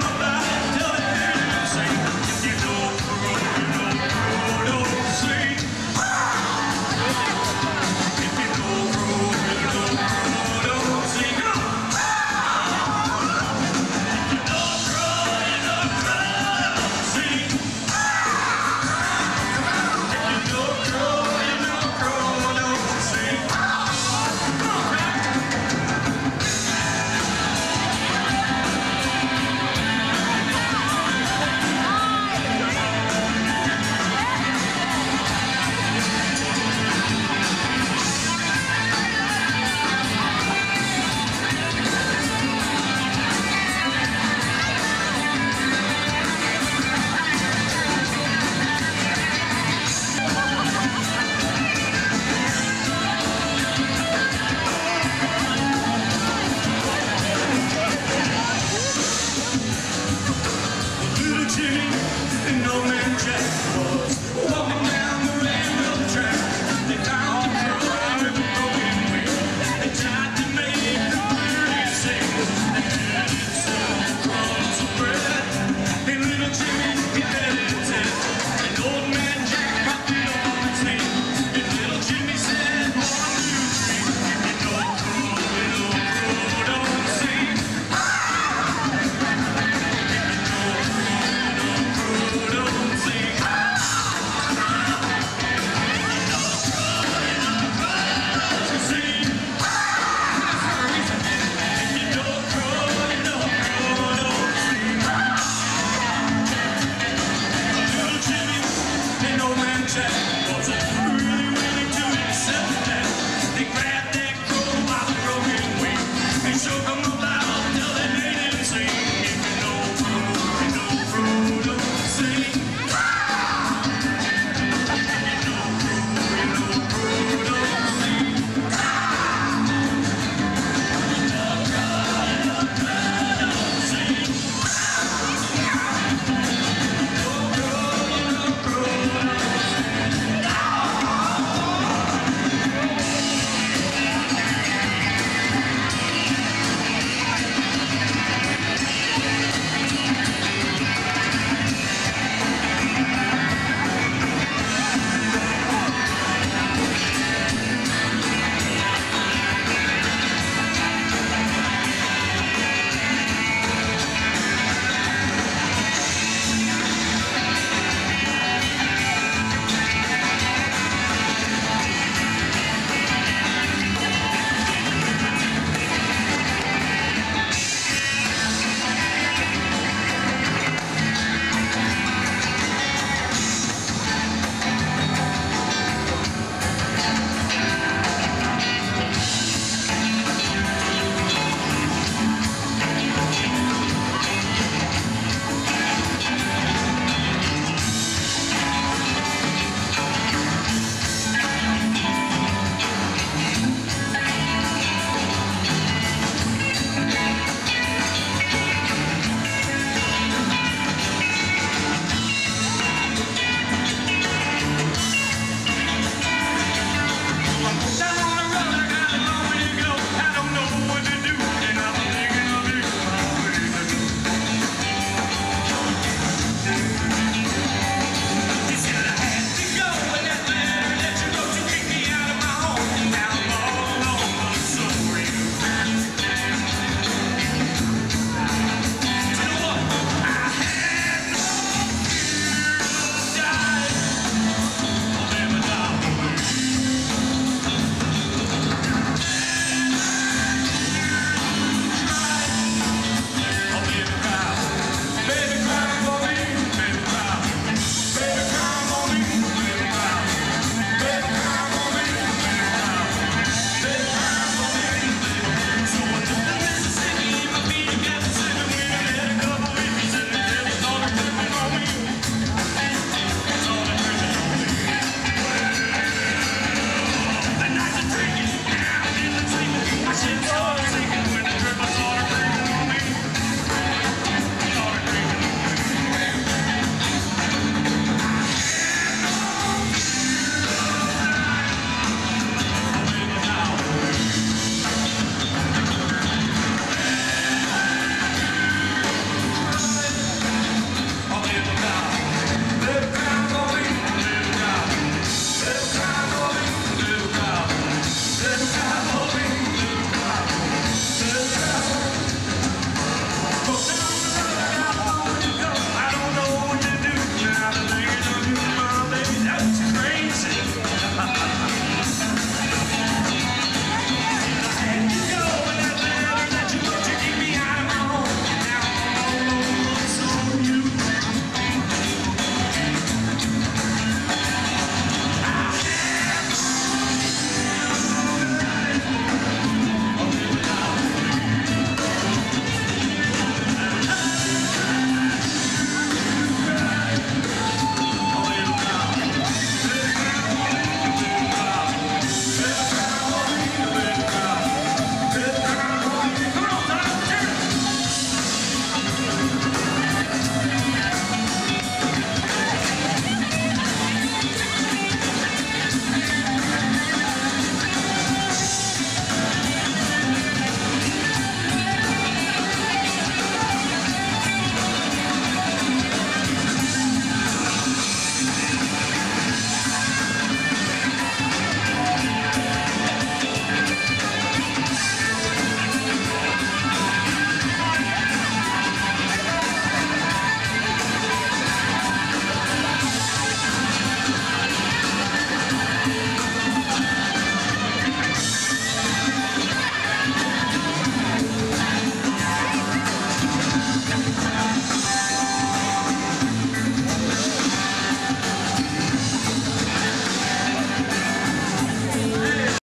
my back.